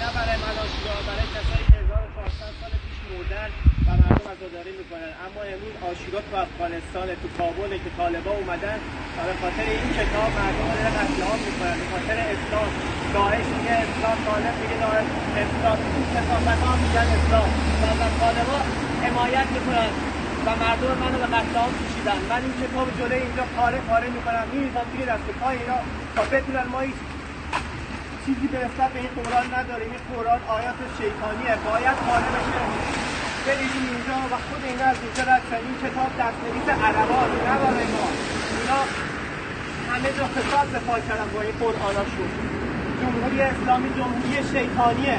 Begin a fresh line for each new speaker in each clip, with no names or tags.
نه برای من برای کسایی که 1400 سال پیش مردن و مردم عزاداری می‌کنن. اما امروز آشورا تو افغانستان تو کابل که طالبا اومدن و به خاطر این کتاب مردم رو قتل عام می‌کنن. به خاطر اسلام. داعش میگه اسلام طالب میگه داعش اسلام. کتابت ها میگن اسلام. و طالبا حمایت می‌کنن و مردم منو به قتل عام کشیدن. من این کتاب جلوی اینجا پاره پاره می‌کنم. میریزم توی دست پای اینا تا بتونن ما هیچ چیزی به نسبت به این قرآن نداریم. این قرآن آیات شیطانیه. باید پاره بشه. بریزیم اینجا و خود اینا از اینجا رد. این کتاب دستنویس عربان نه برای ما. اینا همه جا فساد به پا کردن با این قرآناشون. جمهوری اسلامی جمهوری شیطانیه.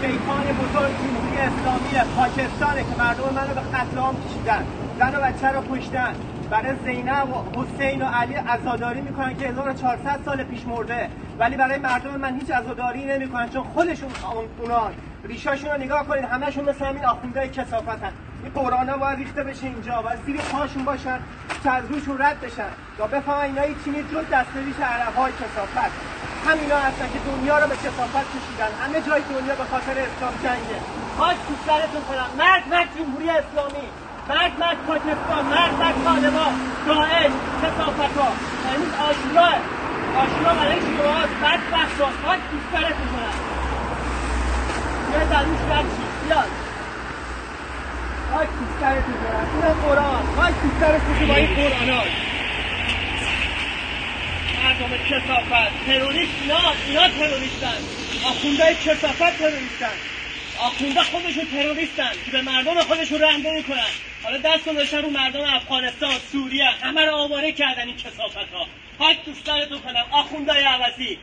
شیطان بزرگ جمهوری اسلامی پاکستانه که مردم منو به قتل عام کشیدن. زن و بچه رو کشتن. برای زینب و حسین و علی عزاداری می‌کنن که 1400 سال پیش مرده. ولی برای مردم من هیچ عزاداری نمی‌کنن چون خودشون اونان. ریشاشون رو نگاه کنید همشون مثل همین آخوندهای کسافتن این قرآن ها باید ریخته بشه اینجا. و زیر پاشون باشن که از روشون رد بشن. تا بفهمن اینا هیچی نیست جز دستنویس عرب های کسافت همینا هستن که دنیا رو به کسافت کشیدن. همه جای دنیا به خاطر اسلام جنگه. خاک تو سرتون کنم مرد مرد جمهوری اسلامی. مرد مرد پاکستان. مرد مرد طالبان داعش کسافت ها امروز آشوراه آشورا برای شماست بدبخت ها خاک تو سرتون کنم بیا در روش رد بیاد. خاک تو سرتون کنم این قرآن. خاک تو سرتون با این قرآن مردم کسافت. تروریست اینا اینا تروریستن. آخونده کسافت تروریستن. آخونده خودشون تروریستن که به مردم خودشون رحم نمی‌کنن حالا دست گذاشتن رو مردم افغانستان سوریه. همه رو آواره کردن این کسافت ها خاک تو سرتون کنم آخونده عوضی.